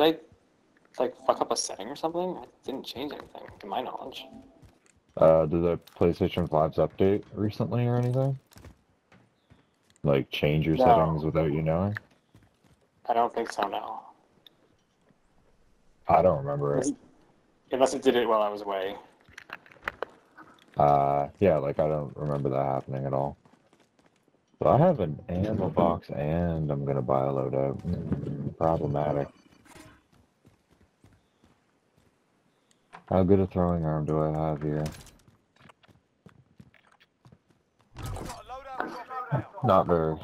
Did I like fuck up a setting or something? I didn't change anything, to my knowledge. Uh, did the PlayStation 5's update recently or anything? Like change your No. settings without you knowing? I don't think so now. I don't remember it. Unless it did it while I was away. Uh, yeah, like I don't remember that happening at all. So I have an ammo box and I'm gonna buy a loadout. Problematic. How good a throwing arm do I have here? Not very.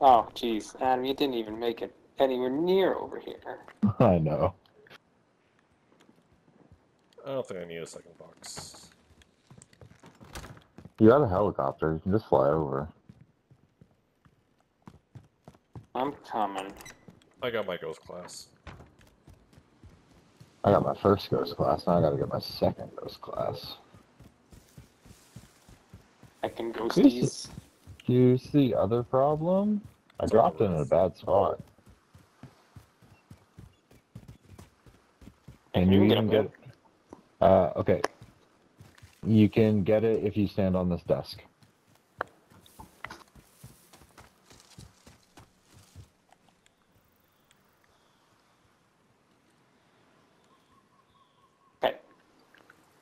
Oh, jeez, Adam, you didn't even make it anywhere near over here. I know. I don't think I need a second box. You got a helicopter, you can just fly over. I'm coming. I got my ghost class. I got my first ghost class, now I gotta get my second ghost class. I can ghosties. You see other problem? I dropped in a bad spot. And You you can get even up get uh okay. You can get it if you stand on this desk. Okay.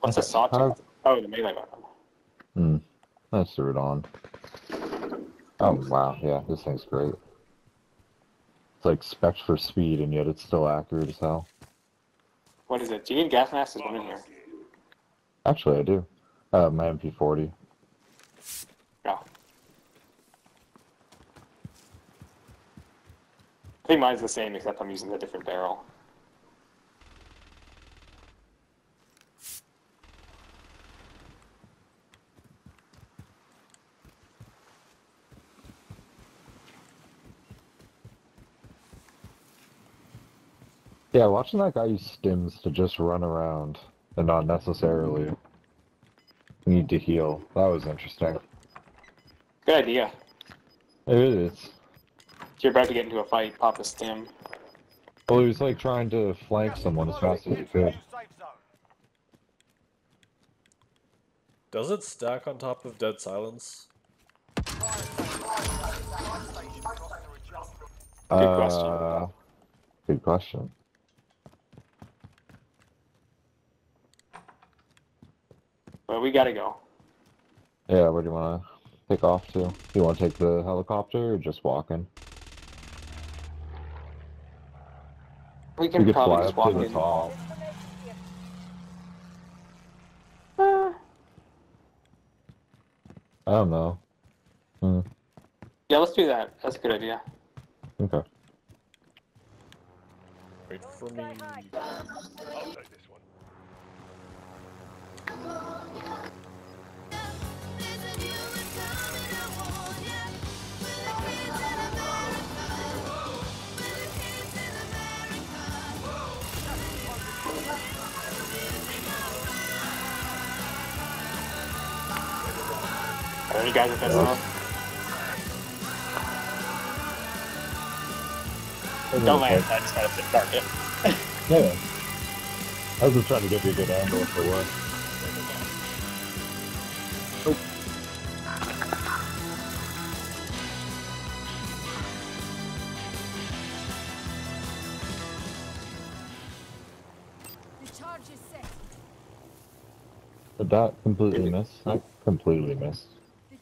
What's a sawtooth? Oh, the melee weapon. Hmm. Let's throw it on. Oh wow, yeah, this thing's great. It's like spec for speed and yet it's still accurate as hell. What is it? Do you need gas masks? There's one in here. Actually I do. Uh my MP forty. No. I think mine's the same, except I'm using a different barrel. Yeah, watching that guy use stims to just run around and not necessarily need to heal. That was interesting. Good idea. It is. If you're about to get into a fight, pop a stim. Well, he was like trying to flank someone as fast as he could. Does it stack on top of Dead Silence? Good question. Uh, good question. But we gotta go. Yeah, where do you want to take off to? Do you want to take the helicopter or just walking? We We can could probably just up to walk the in. top. Uh, I don't know. Hmm. yeah, let's do that. That's a good idea. Okay. Wait for me. I'll take this one. Are there any guys at that Yeah. Mm-hmm. Don't land. I just gotta dark it. Yeah. I was just trying to get you a good angle for what. Did that completely miss? I completely missed. The.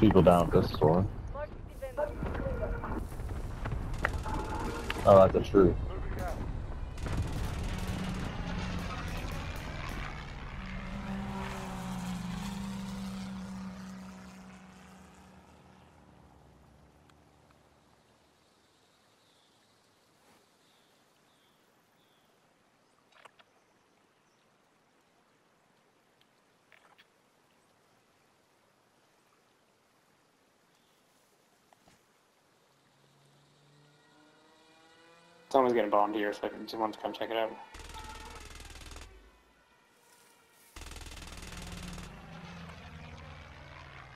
People down this store. Oh, that's a tree. Someone's getting bombed here, so I just wanted to come check it out.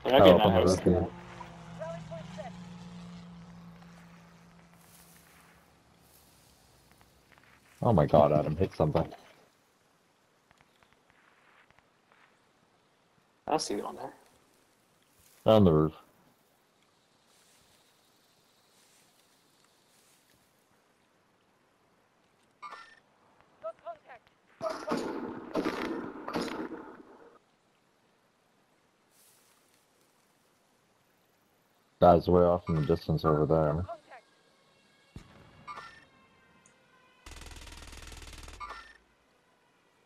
They're not oh, getting out house. Oh my god, Adam, hit something. I see it on there. On the roof. Guy's way off in the distance over there.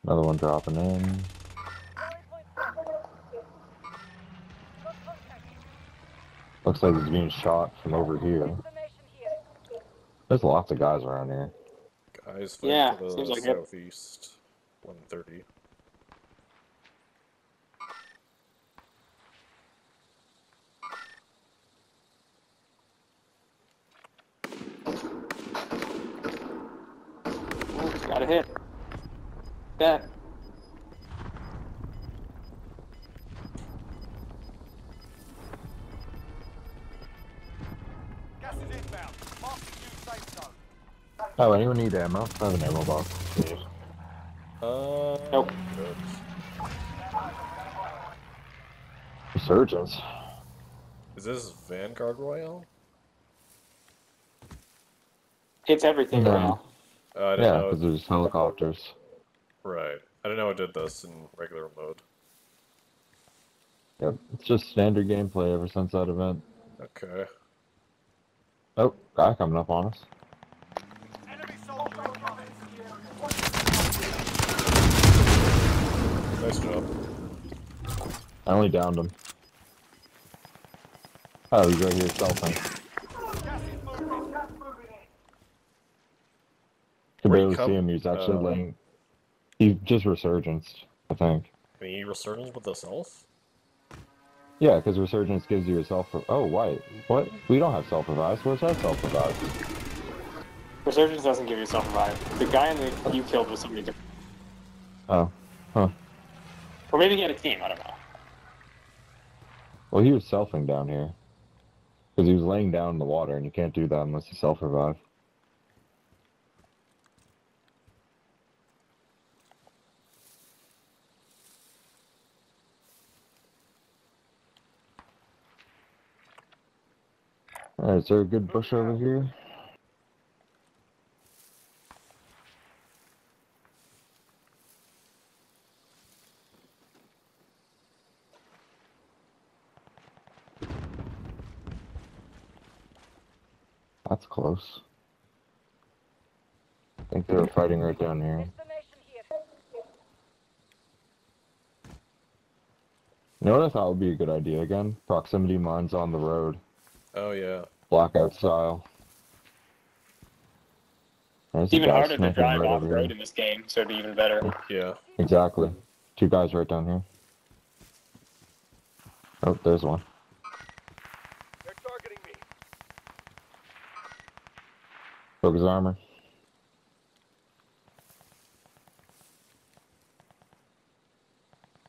Another one dropping in. Rally point set. Got contact. Looks like he's being shot from over here. There's lots of guys around here. Guys fighting Yeah, the seems like it. southeast. 130. Ooh, got a hit. That. Gas is inbound. Marking new safe zone. Oh, anyone need ammo? I have an ammo box. Uh, Nope. good. Resurgence. Is this Vanguard Royale? It's everything No. now. Uh, I Yeah, because there's helicopters. Right. I don't know it did this in regular mode. Yep, it's just standard gameplay ever since that event. Okay. Oh, guy coming up on us. Enemy. Nice job. I only downed him. Oh, he's right here selfing. Could Where'd barely come- see him. He's actually uh, laying. He's just resurgenced, I think. Any resurgence with the self? Yeah, because resurgence gives you a self. Oh, wait, what? We don't have self revive. Where's that self revive? Resurgence doesn't give yourself revive. The guy in the you killed was somebody different. Oh, huh. Or maybe he had a team, I don't know. Well, he was selfing down here. Because he was laying down in the water, and you can't do that unless you self revive. Alright, is there a good bush over here? That's close. I think they were fighting right down here. Here. You know what I thought would be a good idea again? Proximity mines on the road. Oh, yeah. Blackout style. There's It's even harder to sniping drive right off road in this game, so it'd be even better. Yeah. Exactly. Two guys right down here. Oh, there's one. They're targeting me. Broke his armor.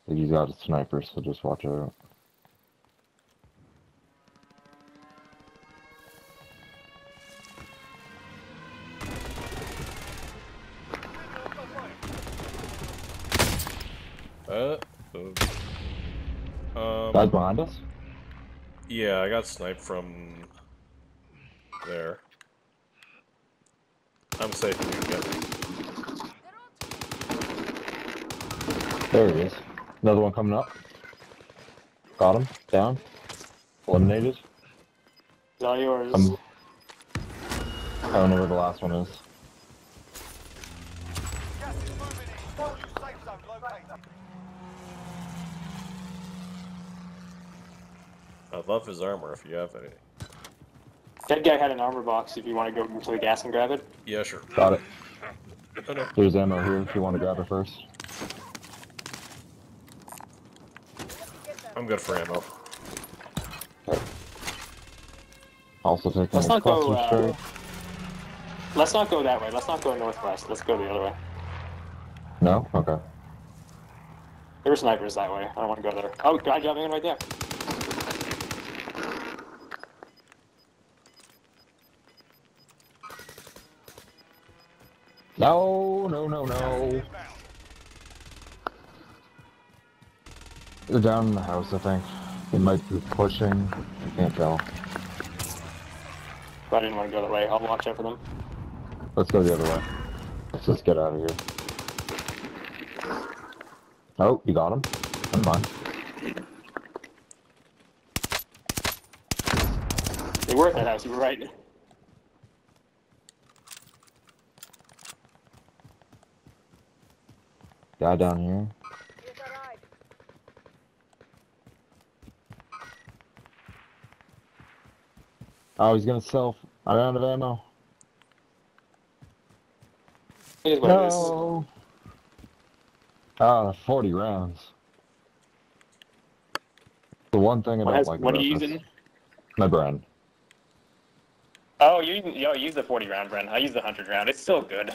I think he's got a sniper, so just watch out. Behind us? yeah, I got sniped from there. I'm safe in you guys. There he is. Another one coming up. Got him. Down. Eliminated. Is all yours. Um, I don't know where the last one is. Gas is moving in. New safe zone located. I'd love his armor if you have any. that guy had an armor box if you want to go into the gas and grab it. Yeah, sure. Got it. Oh, no. There's ammo here if you want to grab it first. I'm good for ammo. Also taking Let's not go, uh. Let's not go that way. Let's not go northwest. Let's go the other way. No? Okay. There were snipers that way. I don't want to go there. Oh, guy jumping in right there. No, no, no, no. They're down in the house, I think. They might be pushing. I can't tell. But I didn't want to go that way. I'll watch out for them. Let's go the other way. Let's just get out of here. Oh, you got him? Never mind. They were at that house. You were right. Guy down here. Here's our ride. Oh, he's gonna self. I'm out of ammo. It is what it is. No. Ah, 40 rounds. The one thing I What, don't has, like what are you using? My Bren. Oh, you yo, you use the 40 round, Bren. I use the 100 round. It's still good.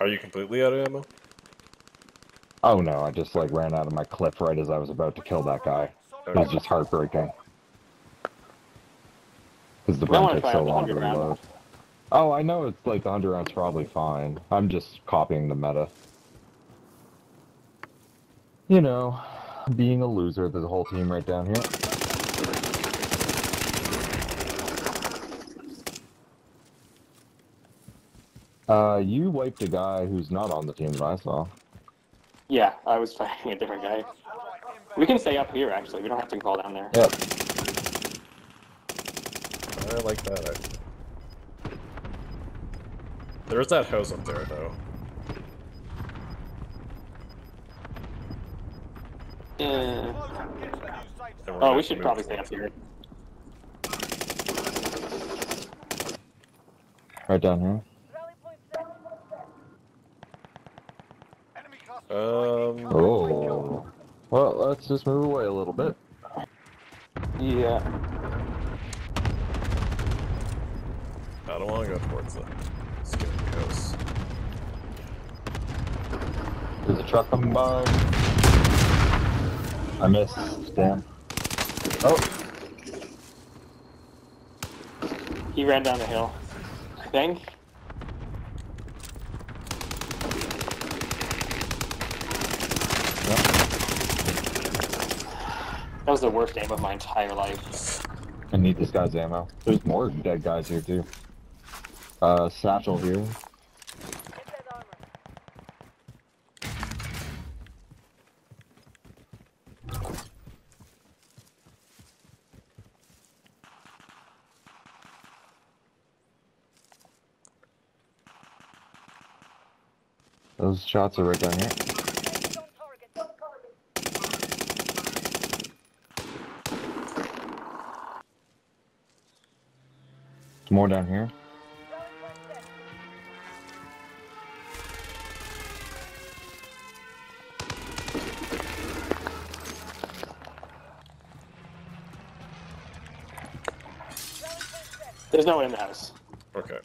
Are you completely out of ammo? Oh no, I just like ran out of my clip right as I was about to kill that guy. It was just heartbreaking. Because the I takes so long to 100 reload. Oh, I know it's like the 100 rounds probably fine. I'm just copying the meta. You know, being a loser, there's a whole team right down here. Uh, you wiped a guy who's not on the team that I saw. Yeah, I was fighting a different guy. We can stay up here, actually. We don't have to call down there. Yep. I like that. idea. There's that house up there, though. Yeah. Get to the new safe And we're Oh, we should move probably stay up here. Right down here. Um, Oh. Well, let's just move away a little bit. Yeah. I don't want to go towards the scary house. There's a truck coming by. I missed. Damn. Oh, He ran down the hill. I think. That was the worst aim of my entire life. I need this guy's ammo. There's more dead guys here too. Uh, satchel here. Those shots are right down here. More down here. Rally point set. Rally point set. There's no one in the house. Okay.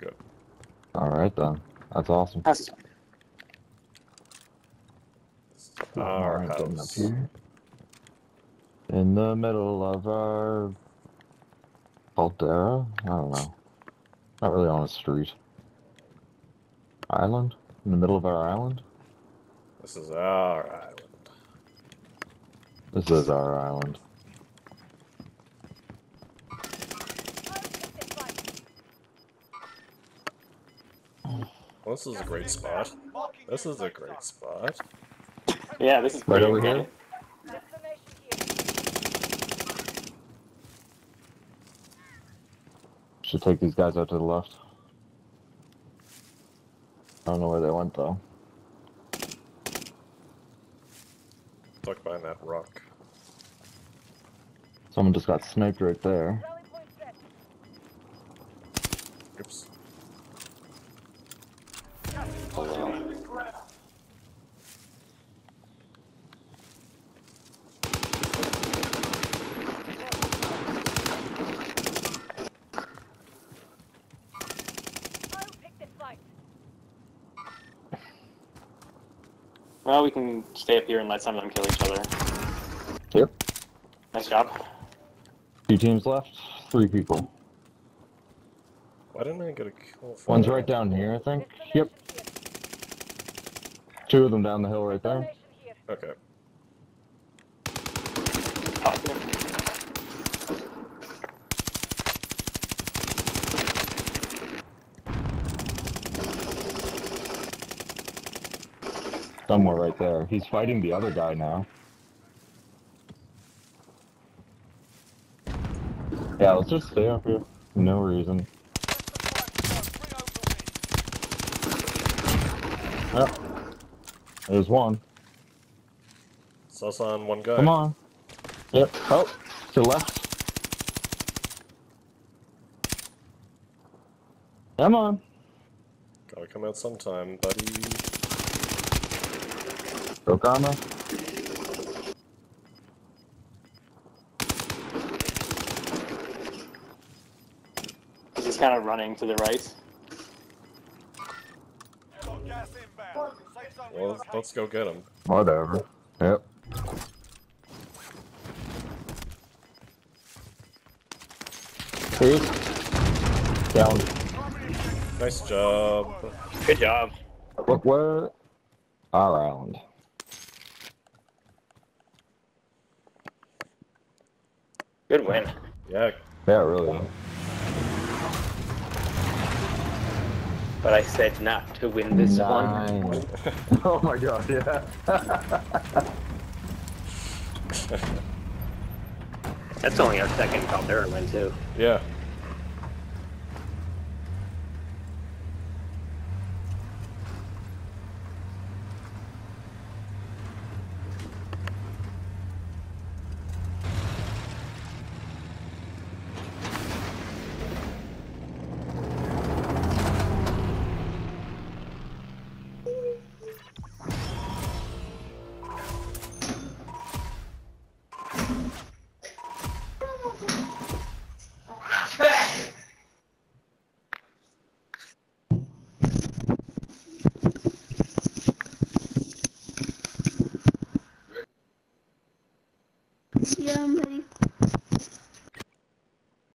Good. All right then. That's awesome. House is Our Alright, getting up house. here. In the middle of our Caldera? I don't know. Not really on a street. Island? In the middle of our island? This is our island. This is our island. This. Well, this is a great spot. This is a great spot. Yeah, this is Right great. over here? Destination here. Should take these guys out to the left. I don't know where they went though. Tucked behind that rock. Someone just got sniped right there. Rally point set. Oops. Well, we can stay up here and let some of them kill each other. Yep. Nice job. Two teams left. Three people. Why didn't I get a kill? for One's that? right down here, I think. Yep. Two of them down the hill right there. Okay. Somewhere right there. He's fighting the other guy now. Yeah, let's just stay up here. No reason. Yep. There's one. Sus on one guy. Come on. Yep. Oh, to the left. Come on. Gotta come out sometime, buddy. Go Karma. He's just kind of running to the right. Got gas inbound. Safe zone Well, let's go get him. Whatever. Yep. See? Down. Nice job. Good job. Look where. Around. Good win. Yeah, Yeah, really. But I said not to win this one. Oh my god, yeah. That's only our second Caldera win too. yeah.